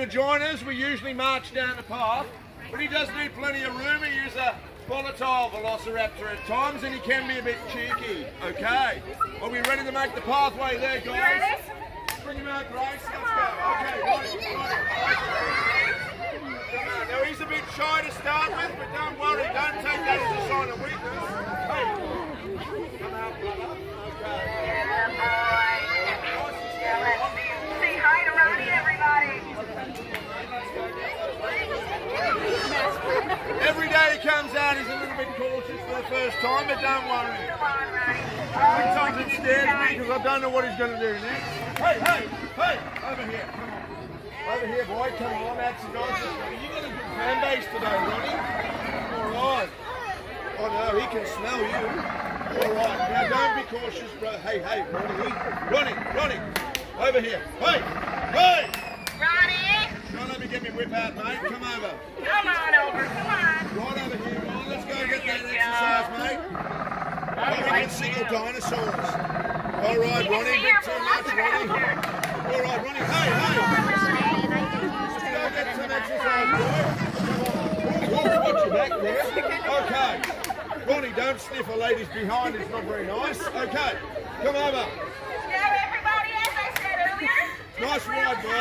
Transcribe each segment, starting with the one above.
to join us, we usually march down the path, but he does need plenty of room. He is a volatile velociraptor at times, and he can be a bit cheeky. Okay, are we ready to make the pathway there, guys? Bring him out, Grace. Let's go. Okay, right, right. Come on. Now he's a bit shy to start with, but don't worry. Don't take that as a sign of weakness. Hey, come out, brother. Okay. Say hi to Ronnie, everybody. Every day he comes out, he's a little bit cautious for the first time, but don't worry. Come on, Ronnie. Sometimes it scares me because I don't know what he's going to do next. Hey, hey, hey, over here, come on. Over here, boy, come on, that's nice. You got a good fan base today, Ronnie. All right. Oh no, he can smell you. All right, now don't be cautious, bro. Hey, hey, Ronnie, Ronnie, Ronnie, over here. Hey, hey. Ronnie, Don't let me get me whip out, mate. Come over. come on over. Come on. Right over here, Ron. Let's go get that exercise, mate. Ronnie can single dinosaurs. All right, Ronnie, bit your too much, Ronnie. All right, Ronnie. Hey, hey. Let's go get some exercise, boy. Come. Watch your back there. Okay. Ronnie, don't sniff a lady's behind. It's not very nice. Okay. Come over. Now, everybody, as I said earlier, Nice ride, boy. okay?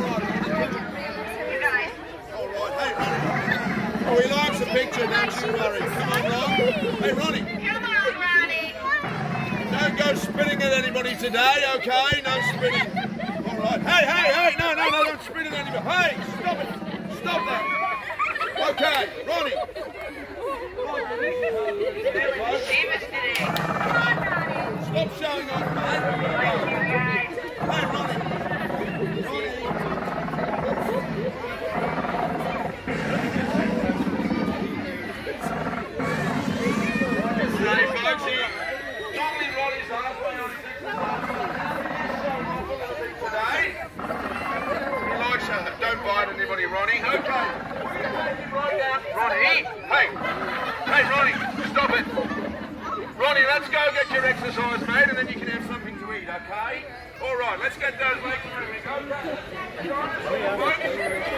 All right, Ronnie. You guys. All right. Hey, Ronnie. Oh, he likes the picture, don't you worry. Come on, Ron. Hey, Ronnie. Come on, Ronnie. Don't go spitting at anybody today, okay? No spitting. All right. Hey, hey, hey! No, no, no! Don't spit at anybody. Hey, stop it! Stop that! Okay, Ronnie. Stop showing off, mate. Let's go get your exercise, mate, and then you can have something to eat, okay? All right, let's get those legs moving. Okay.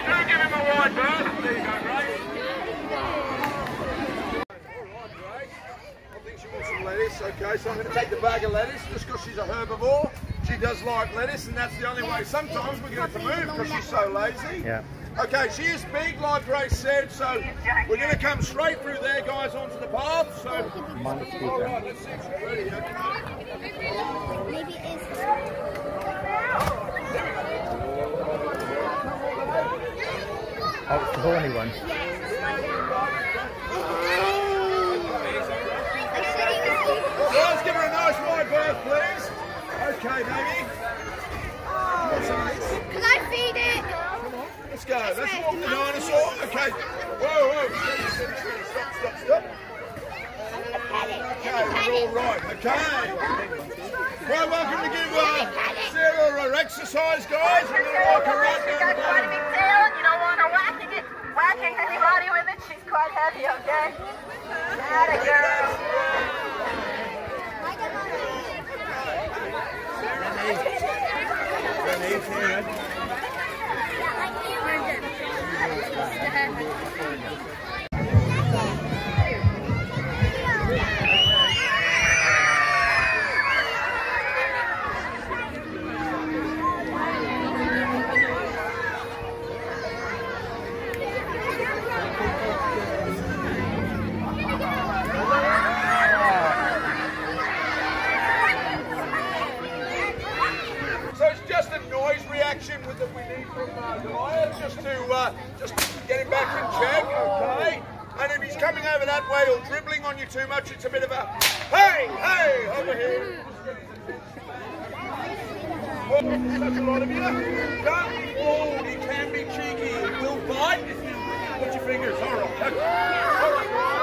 Do give him a wide berth. There you go, Grace. All right, Grace. I think she wants some lettuce. Okay, so I'm going to take the bag of lettuce just because she's a herbivore. She does like lettuce, and that's the only way. Sometimes we get her to move because she's so lazy. Yeah. Okay, she is big, like Grace said, so we're going to come straight through there, guys, onto the path. So, all right, let's see if she's ready. Okay. Maybe it's. Oh, the horny one. Guys, give her a nice wide berth, please. Okay, baby. Can I feed it? Let's go. Let's walk the Whoa, whoa. Stop, stop, stop. Okay, we're all right. Okay. Well, welcome to give uh, Sarah her exercise, guys. We're going to walk her right down the bottom. You don't want her whacking it, whacking anybody with it. She's quite heavy, okay? Atta girl. So it's just a noise reaction with that we need from uh, Goliath, just to uh, just get him back in check, okay? And if he's coming over that way or dribbling on you too much, it's a bit of a hey, hey, over here. That's a lot of you. Don't be fooled. He can be cheeky. He will bite if you put your fingers. All right. Okay. All right.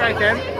And